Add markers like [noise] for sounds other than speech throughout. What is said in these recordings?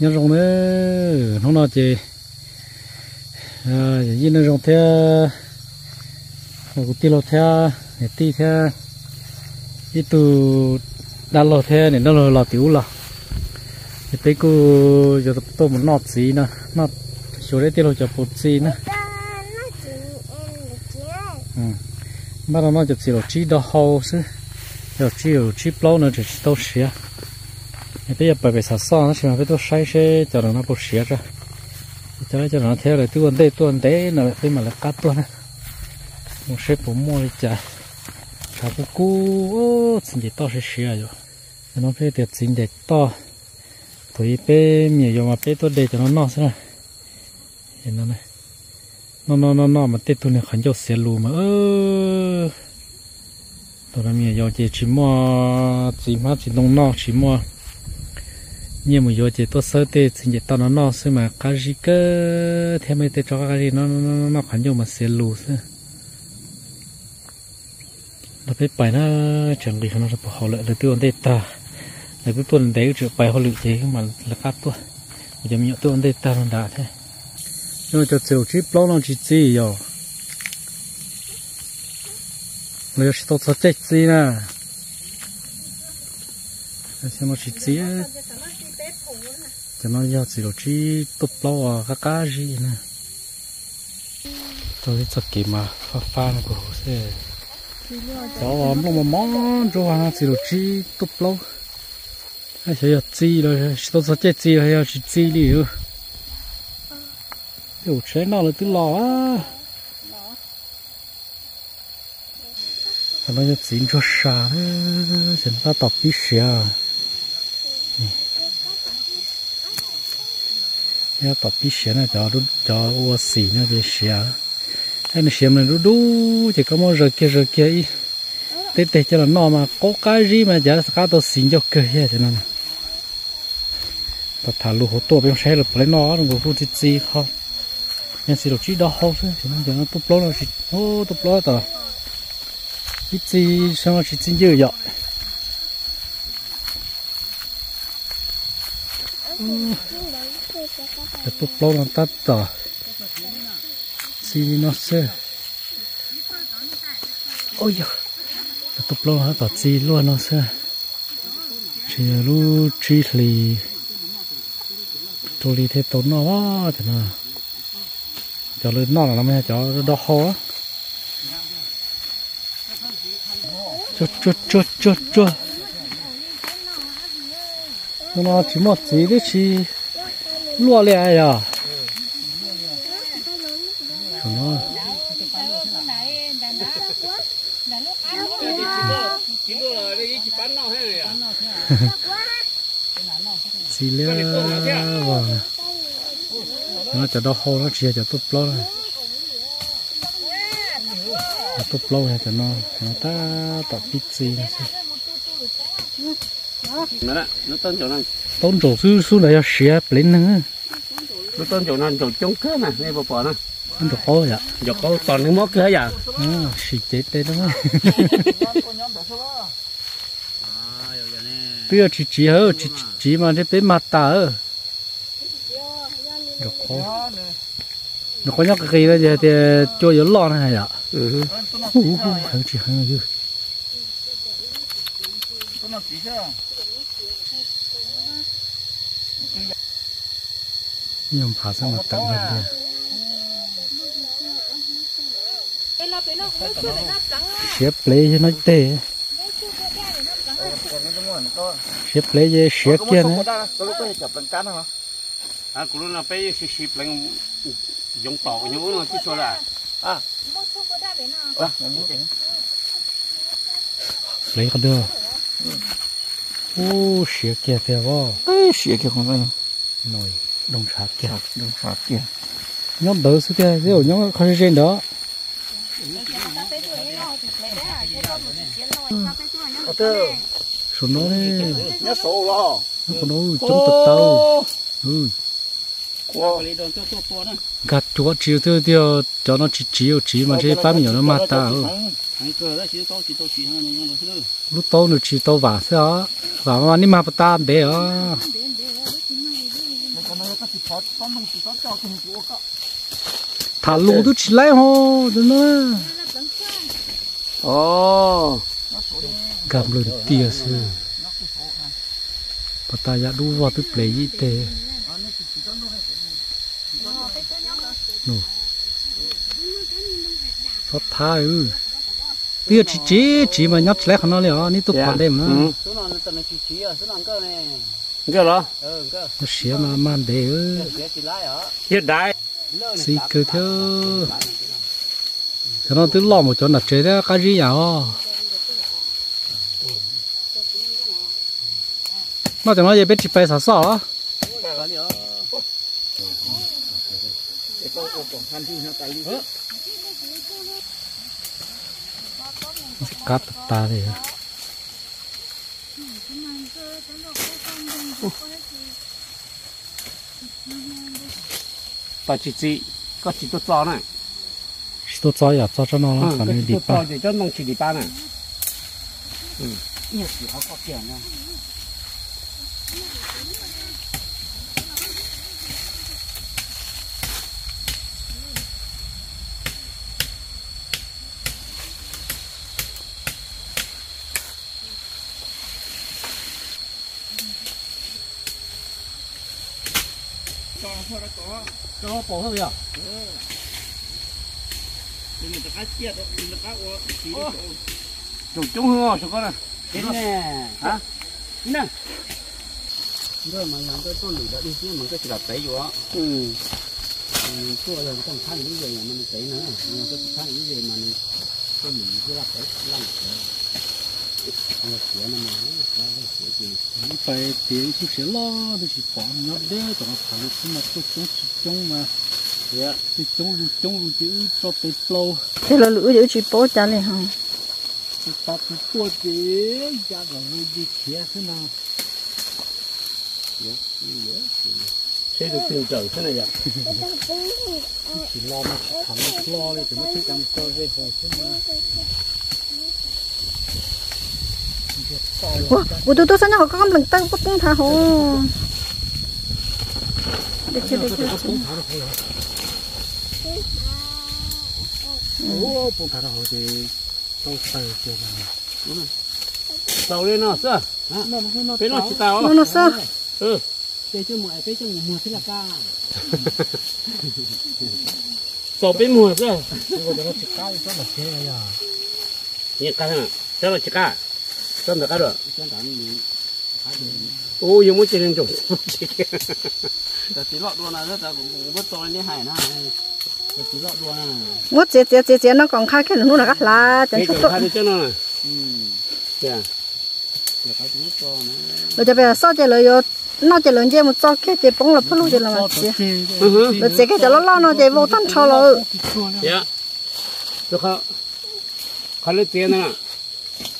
nhớ rong nữa nó nói chị? À gì nó rong theo cái tiêu lo theo để ti theo ít tu đa lo theo này nó lo lo tiểu lo thì tới cô giờ tôi muốn nọt gì nè nọt số đấy tiêu lo cho bột gì nè. Ừ. Mà nó nói chỉ là chỉ đó hậu chứ giờ chỉ là chỉ bao nữa thì đâu xía bây giờ bởi vì sao sao nó chỉ là phải tôi sai sẽ cho nó bớt xía ra cho nó cho nó theo là tuần đây tuần đấy nó phải mà là cá tuần một sẽ bụng mua đi chả chả có cú xin để to sẽ xía rồi nó phải được xin để to. Tôi bé miệng nhiều mà bé tôi để cho nó no xem này nó này nó nó nó nó mà tết tôi này khẩn cho xe lù mà ơ tôi là miệng giờ chỉ chỉ mua chỉ mà chỉ đông nó chỉ mua nhưng mà giờ chỉ tôi sợ tết chỉ chỉ tao nó nó xem mà cái gì cơ thế mấy tết cho cái gì nó nó nó nó khẩn cho mà xé lù xí nó phải bài nó chẳng gì nó sẽ bỏ hậu lại được tiêu tết ta để cái tuần đấy chịu bài họ lựa chế mà là cắt bây giờ mình tôi ăn tết ta nó đã thế nhưng mà cho chiều chỉ bao nó chỉ gì rồi bây giờ tôi chết gì nè xem nó chỉ gì cho nó giao chỉ chiều chỉ tục bao à các cá gì, nè. Tôi sẽ kịp mà pha pha nó cũng sẽ cho mà mà món cho nó chiều chỉ tục bao hay sẽ gì rồi tôi sẽ chết gì hay là chỉ gì đi nữa Ủa chế nào là từ lò á. Nó cho chín cho xa chúng ta tập bí xìa à. Nhớ tập bí xé này cho đút cho ua xì nó về xé, Hay nó xìa mình đu đu Chỉ có món rờ kia rờ kia Tết tết cho là nó mà có cái gì mà chả cá tôi xin cho cơ hết thế nào Tập thả lụ hồ tô bên xe được phải nó Nó có phụ gì không nhưng xí đồ chỉ đó hậu thôi nên nó nó tụt lỗ nó chỉ ô tụt lỗ tao, ít gì sao nó chỉ chín dữ vậy cái tụt lót nó tắt tờ xí nó sẽ ôi giờ cái tụt lót nó tờ luôn nó sẽ chỉ lu chỉ lì tôi lì thế tốn nó quá thế nào cho lên nó là nó mới cho đo khó cho cho cho cho cho nó chỉ một gì đấy chỉ lúa lẹ à? [laughs] Nó chỉ lẹ vâng nó cho đó hô nó chia cho tốt lâu rồi tốt lâu hay cho nó. Nó ta tập ít gì nó nó tên chỗ này tôn chỗ sư sư này xé lên nữa nó tên chỗ này chỗ chống cơ này này bỏ bỏ nè nó chỗ khó vậy giờ có toàn những món kia vậy à xì chết đây đúng không bây giờ chỉ chỉ hở chỉ chỉ mà cái bên mặt ta hở được khó nó có nhóc cái đó thì cho yếu lo này à ừ hú hú hàng chỉ hàng dư nhưng phá sang mặt tặng lên đi xếp lấy cho nó tê. Xếp lấy cho xếp kia nữa à cũng là phải xịt xịt lên dùng tỏ như nó chỉ cho là à. Lấy cái đưa ô xếp kia thế vô xịt kia không phải nồi đồng sạc kia đừng phạt kia nhóm đỡ số kia ví dụ nhóm không trên đó. Số nó đấy nhớ số lo. Nó còn nó chống tật tàu ừ. Gạt chúa chiều tiêu tiêu cho nó chỉ chiều chỉ mà chơi bám nhiều nó mà ta ừ chỉ chỉ chỉ nó lúc tàu nó chỉ tàu vả sao vả mà đi mà ta để à thả lù tôi chỉ lấy ho đừng nữa ồ. Gặp lần tia sư. Bà ta ya đu vào tôi play gì thế nô phát tha ư. Tia chỉ chỉ chỉ mà nhóc lấy không nó liền ní tôi còn đêm nữa nó à số nào cơ này cái đó. Nó xía mà man để ư hiện đại. Xí cơ theo cho nó cứ lo một chỗ là chơi đó cái gì nhở? Nó chẳng nói gì biết chỉ phải sao sao á. Cắt ta thì ta chỉ chỉ có chỉ tôi cho này tôi cho ya cho cho nó nó ừ còn cái đi chỉ ba thì cho nông chỉ đi ba này cho nó bỏ thôi à? Chủ chúng hương số con này thế nè. Hả? Nè. Rồi mà làm cái tôi lửa đã đi chứ mà cái chỉ là tẩy vô á ừ. Tôi là không thay những gì mà mình tẩy nữa. Mà cái thay những gì mà mình tôi mình cái là tẩy lăng là sửa nó mà nó sửa gì phải tiền chút xíu lo thì chỉ bỏ nó đế cho nó thả được mà tôi chống chống mà dạ tôi chống lưu chống lưu chữ cho tới flow thế là lũ giữ chỉ bố cha này hả tôi ta tôi tua chế ra là lưu đi kia thế nào sẽ được tiền trợ thế này ạ chỉ lo mà chỉ thằng nó lo đi thì mới thích làm cho về hồi thế mà ủa ủa tôi tôi sao nhau có cầm lần tăng bắt tung thả hồ được chưa được chưa cũng thả được thôi hả ủa cũng thả được hồi thì tôi phải chưa mà tàu lên nó sao nó nó nó bên nó chỉ tàu nó nó sao ừ tẩy cho mọi tẩy cho mùa thế là ca tàu bên mùa sao 이거 내가 집 까지 좀 어때야 nhẹ cá thế nào cho nó chỉ nó cho cả mình ô yêu muốn chơi lên trồng ta chỉ lọt đua này rất là cũng cũng bất to như hải chỉ lọt đua này ngót chế chế chế chế nó còn khai cái nó là cái lá chẳng cái chút trồng tốt cá đi cho nó. dạ. Nữa rồi cho bây giờ sao chế rồi nó chế lớn chế một cho cái chế bông là phun luôn chế là mà chế rồi chế cái chế nó lo nó chế vô tan cho nó. Dạ. Được không? Khai lấy tiền nè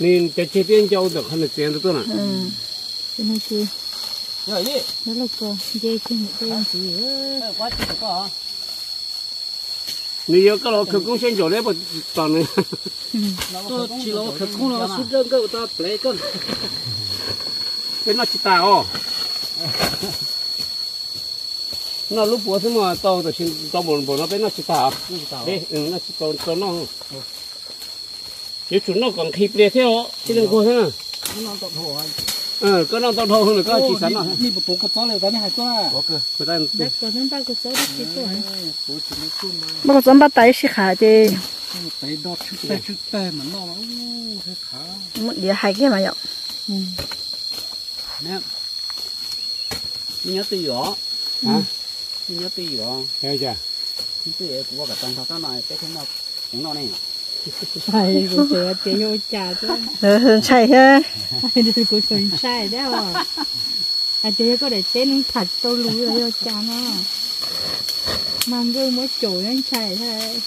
nên cái chi tiền cho được khai lấy tiền được nữa ừ. Thế này chứ. Rồi đi. Nó là cơ dây chân cái gì quá chỉ có nếu cái đó khởi công sen chỗ đấy một toàn này [laughs] tôi chỉ lo thật không lo sút đơn [laughs] cái ta play con. Bên nó chỉ tàu [laughs] nó lúc bữa thế mà tàu thì xin tàu một bộ nó bên nó chỉ đấy ừ, nó chỉ tàu tàu nó nếu chúng nó còn kịp về theo chứ cô thế nào. Nó non tọt hồ ừ có non tọt hồ hơn là có chỉ sẵn rồi đi một tổ cặp to này ta mới hai quá à? cơ có đây. đấy có nên ba cặp to đó chỉ tổ mà. Cặp to ba tay xí khá chứ tay đo chút tay chút tay mà nó thế khá Mất đĩa hai cái mà nhậu ừ. nè. Nhớ tùy rõ ừ. hả? Nhớ tùy rõ theo chưa? Cái tùy của cả tăng thao tác này cái thế nào? Cũng nó này 哎，我觉得这有价值。嗯，晒些。这个纯晒的哦。啊，这个来这能看到路了有价呢。mango mới chủ nên chạy thôi.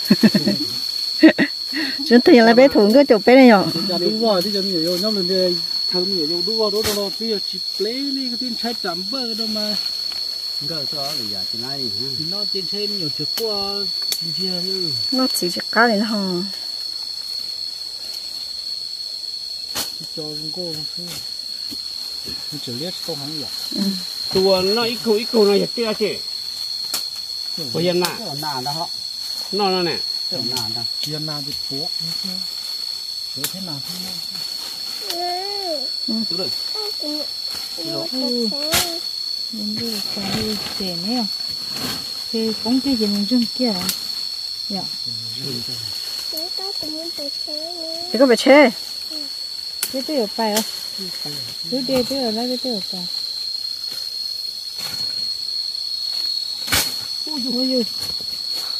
[laughs] Chúng thì là bé thủng cứ chủ bé này nhở. Đúng rồi, thì chúng nhiều nhau lần đây thằng nhiều rồi đó đó bây giờ play đi cái tin chạy chậm đó mà. Ngờ cho là giả chỉ. Nó tin chạy nhiều chục qua chỉ chia chứ. Nó chỉ chục cái này thôi. Cho cô nó thôi chỉ liếc con hắn vậy tua nó ít cô, ít cô nó giật tia chứ bây giờ nà cái đó họ nó nó nè cái nàn đó yên nào thì bố nó thế nào thế nào đúng rồi ừ mình đi cái đi tiền nè cái công ty gì mình chung kia dạ thì có phải chơi cái tiêu bài à cái tiêu tiêu lại cái tiêu bài ui ui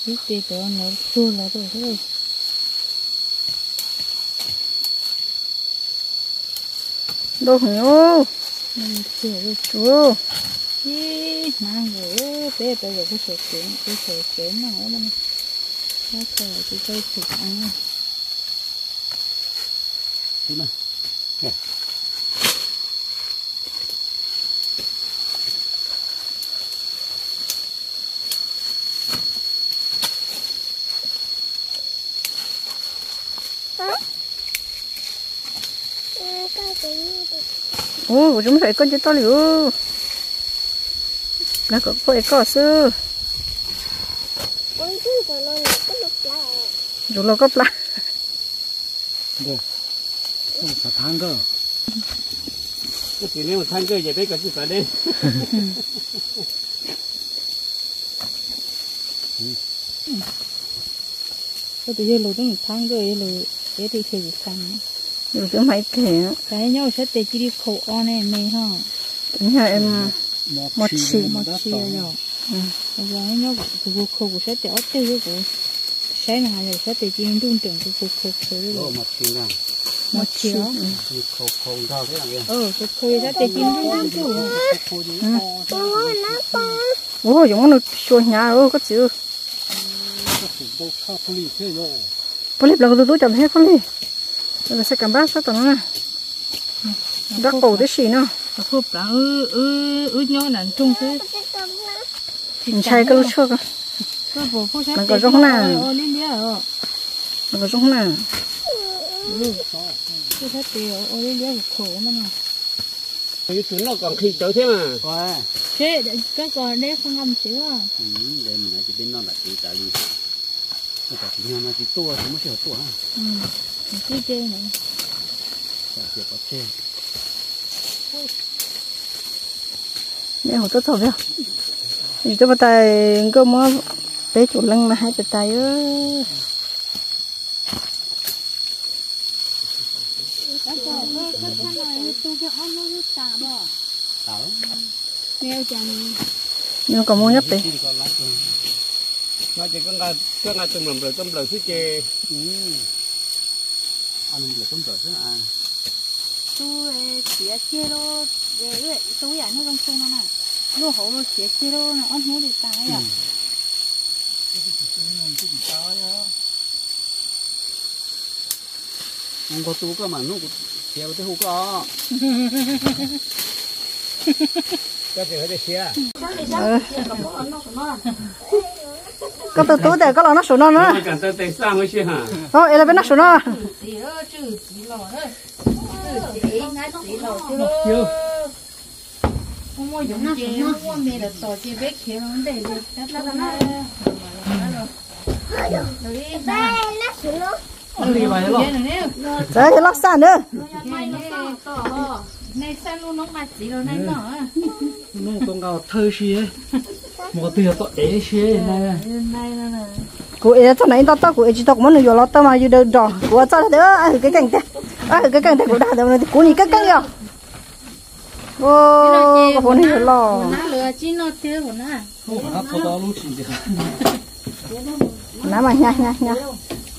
cái tiêu tiêu nó chua là rồi thế rồi. Đâu ô. Mình chua. Rồi chú Ý, mang rồi bé bây giờ cái sợi chuyện cái sợi chuyện mà ở bên nó phải cái cây thịt ăn. Đúng rồi ô chúng phải con cho to liu là có phải có sư? Rồi nó có pla không phải thang cơ cái chuyện này mà thanh cơ vậy đấy cái gì phải đi có tự nhiên lùi đến một tháng rồi lùi để đi chơi gì khăn rồi cái máy thể cái nhau sẽ để chỉ đi khổ on này mày ha nhà em một chỉ mà chia rồi bây giờ nhau cái cuộc khổ của sẽ để ở tiêu cái của sẽ là rồi sẽ để chỉ đun tưởng cái cuộc khổ khổ Ồ, rồi một chuyện này một chiều thì khổ khổ sao thế là kia ờ cái khổ sẽ để chỉ đun tưởng khổ gì ô chúng nó xua nhà ô có chữ đâu sao không đi thế rồi bố liệp là cái túi chậm hết đi rồi sẽ cầm bát sao tao nó đắc cổ tới xì nó cái khổ là ư ư ư nhau là trung mình chạy cái lúc trước. Cái Nó có giống nào? lên đi ờ nó có giống Ừ. cái sẽ để ở lên khổ mà nè cái chuyện nó còn khi tới thế mà qua thế các con đấy không ngâm chứ à ừ đây mình chỉ bên nó là chỉ tại đi nó chỉ nhà nó chỉ tua thì mới hiểu tua ha ừ cái chơi này chả chịu có chơi. Nè, hồ tốt thôi không thì tôi bắt tay có mà bé chủ lăng mà hai tay ơi ơ cái cái cái cái này tôi cái ông nó tả bỏ tao nghe chẳng nhưng còn mua nhất thôi nó chỉ có là cái là tùm lum rồi tùm lum thứ chê. Ăn được cũng được chứ à. Tôi chỉ chia lô để tôi ăn nó không xong nó này lô hậu lô chỉ chia lô nó ăn hú thì tả à không? Có tu cơ mà nó kéo tới hú có [laughs] có tôi tôi để có lò nó sổ nó nữa. Nó cần thôi đây là bên nó sổ nó không mua giống nó nó mua mẹ để được đất là nó đi vậy đó đấy thì lót xa nữa. Này sao luôn nó mà chỉ rồi này nó nó con gà thơ xí ấy. Một tiền to ế xí này này nó cụ ấy cho này tao tao cụ ấy chỉ tao cũng muốn nhiều lót tao mà yêu đâu đỏ. Cụ cho thế à cái cảnh thế à cái cảnh thế cụ đã đâu cụ nhỉ cái cảnh nào ô cái bốn này lo nó lừa chỉ nó tiêu của nó không phải có đó lúc gì nãy mà nha nha nha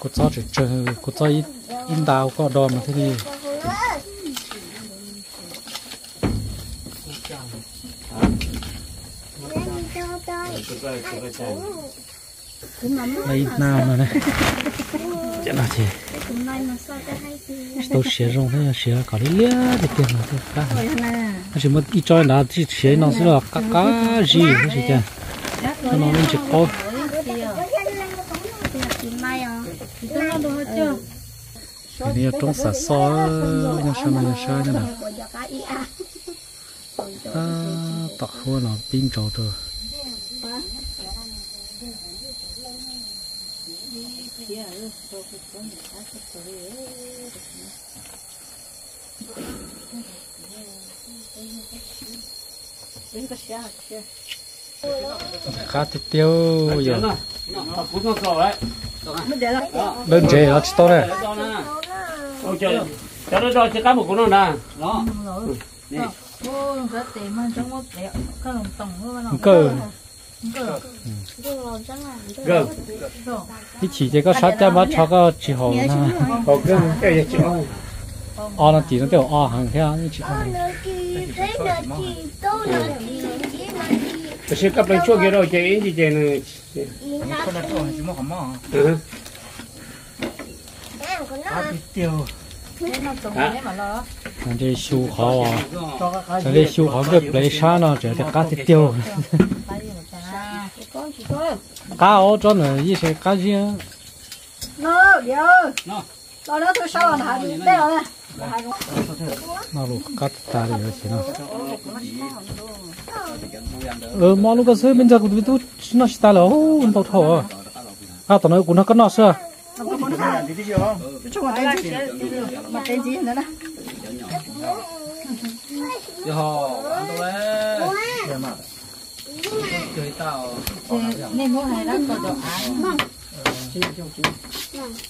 cô cho chỉ chờ cô cho ít in đào có đòn mà thế đi lấy [laughs] nào mà này chắc là chị tôi xé rong thế xé cả đi lia để tiền là tôi cả nó chỉ một ít cho là chỉ xé nó sẽ là cá cá gì, nó chỉ chứ nó nên chỉ có này trong sả so nhà sao nhà sao như nào à tọt hoa nó pin trâu rồi khá tiếp tiêu giờ cũng nó cầu đấy đơn chế nó chỉ to này ôi trời cho nó cho cái cá một của nó nè đó. Ô rất tiền mà trong một đĩa cái lồng tổng luôn mà cơ. gờ cái chỉ cái có sát cha bắt cho có chỉ hồ na hồ gờ cái gì chứ o nó chỉ nó tiêu o hàng theo chỉ cái sự cấp lên chỗ kia rồi chơi gì chơi nữa con đã trộn chỉ một hầm mỏ ừ cá tiêu nó tổng đấy mà lo nó đây siêu khó à cho các cái nó đây siêu khó cái lấy sa nó chỉ để cá tiếp tiêu tay mà chả con chỉ có cá ở chỗ này như thế cá gì nó giờ nó malu tôi sao rồi nè nó lúc cá ta đi rồi nó ờ mà lúc cái sữa mình giờ cũng biết nó sẽ ta là ô tao thầu à à tao nói cũng nó có nó sao đi đấy chơi tao nên mua hay lắm có đồ ăn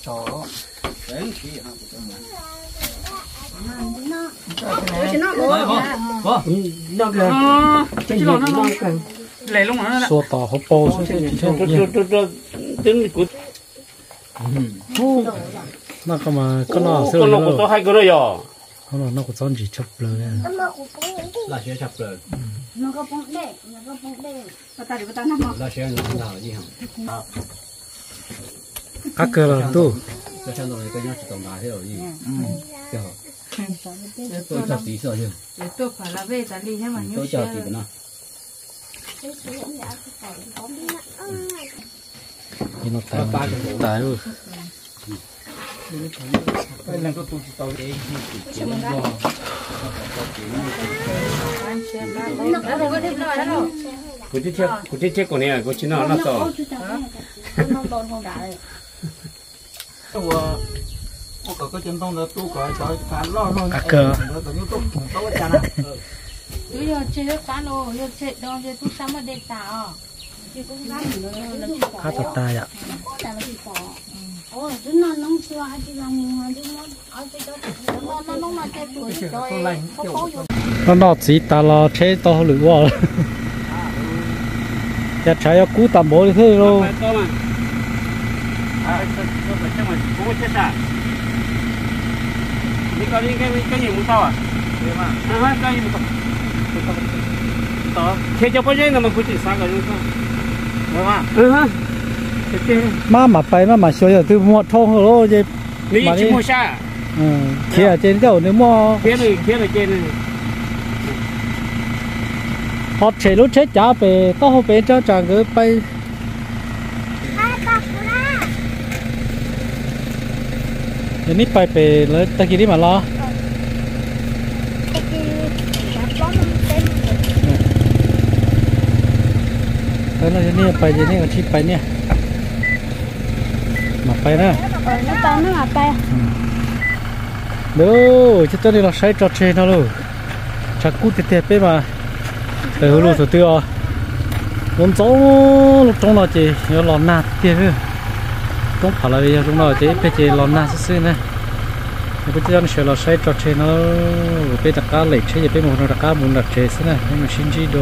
cho nó kìa cái gì nó kìa lấy luôn nó số tao họ bao số cái gì tôi của nó có mà có nó con nó của hai cái rồi à nó nó có chọn gì chấp lời là sẽ chập rồi nó có bông đẻ nó có bông đẻ nó ta đi ta nằm là sẽ làm nào gì hả các cái là tu. cho xem rồi cái nhau chỉ tổng đại thế rồi gì tôi chập tí sợ để tôi phải là về ta đi thế mà tôi chờ tí bữa nào? Thì nó tài rồi. Cái này có tôi chỉ tao đấy. Chỉ muốn lo đó rồi có thêm nói đó rồi của chiếc chiếc của chiếc chiếc của này của chị nó nó to tôi có có cái chân tông đó tôi giờ chơi hết cá lô giờ chơi đâu giờ tôi sao mà để tao khá thật tài ạ. Nó nó chỉ ta lo chế to lửa quá ya trái ya cú tạm bố thế luôn to mà à tôi tôi phải chắc mà cũng có chết à đi coi đi cái cái gì muốn sao à? Mà. À cái gì muốn sao. Thế cho bao nhiêu nó mà cũng chỉ sang cái gì không? Đúng không ừ ha má mà bay má mà rồi từ mua thông rồi chứ đi chỉ mua xa à? ừ thế à? trên đâu nếu mua thế này thế này trên này. Họ chế lúc chết trả về tao họ về cho chàng cứ bay Giờ ní bay về lấy ta kia đi mà lo Đấy là giờ ní bay giờ ní còn chi bay nè mà bay nè nó to nó là to đâu chứ cho nên là sai trò chơi nó luôn chắc cút thì tệ mà từ lúc từ từ muốn 走 lúc trong nó chỉ nhớ lon nát tiền nữa cũng phải là bây giờ chúng nó chỉ bây giờ lon nát xíu nè bây giờ nó sẽ là sai trò chơi nó bây giờ cá lấy chơi bây giờ một nó cá muốn đặt chơi xí nè nhưng mà xin chỉ đồ